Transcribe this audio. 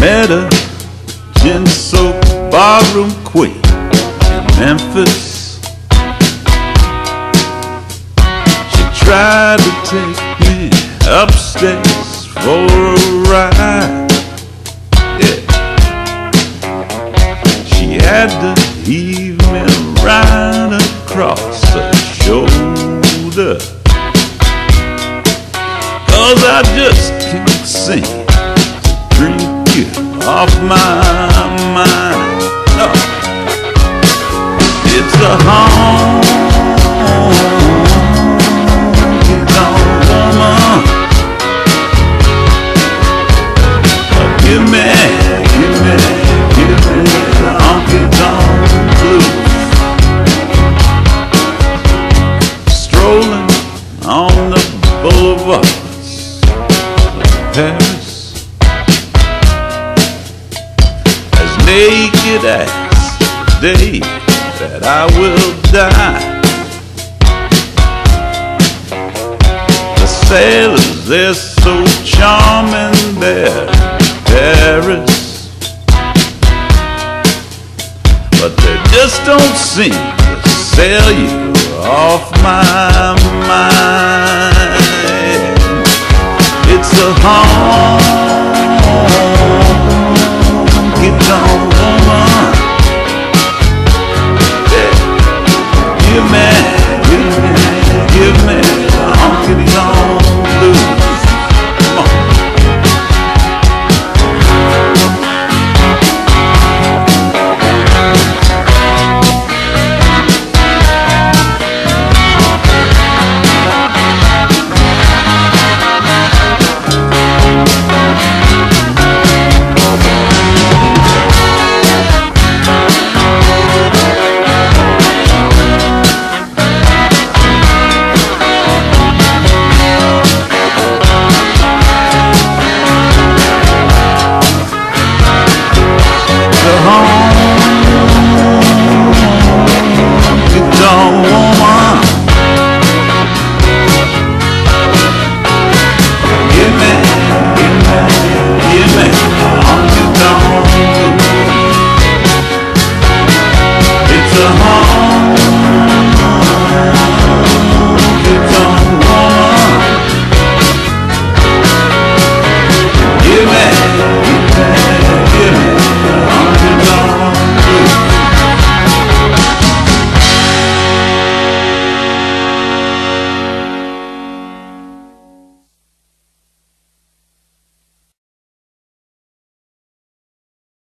Met a gin soaked barroom queen in Memphis. She tried to take me upstairs for a ride. Yeah. She had to heave me right across the shoulder. Cause I just can't drink you off my mind. No. It's a tonk woman. Oh, give me, give me, give me the honky tonk blues. Strolling on the boulevards naked as the day that I will die. The sailors, they're so charming there in Paris. But they just don't seem to sell you off my mind. It's a you don't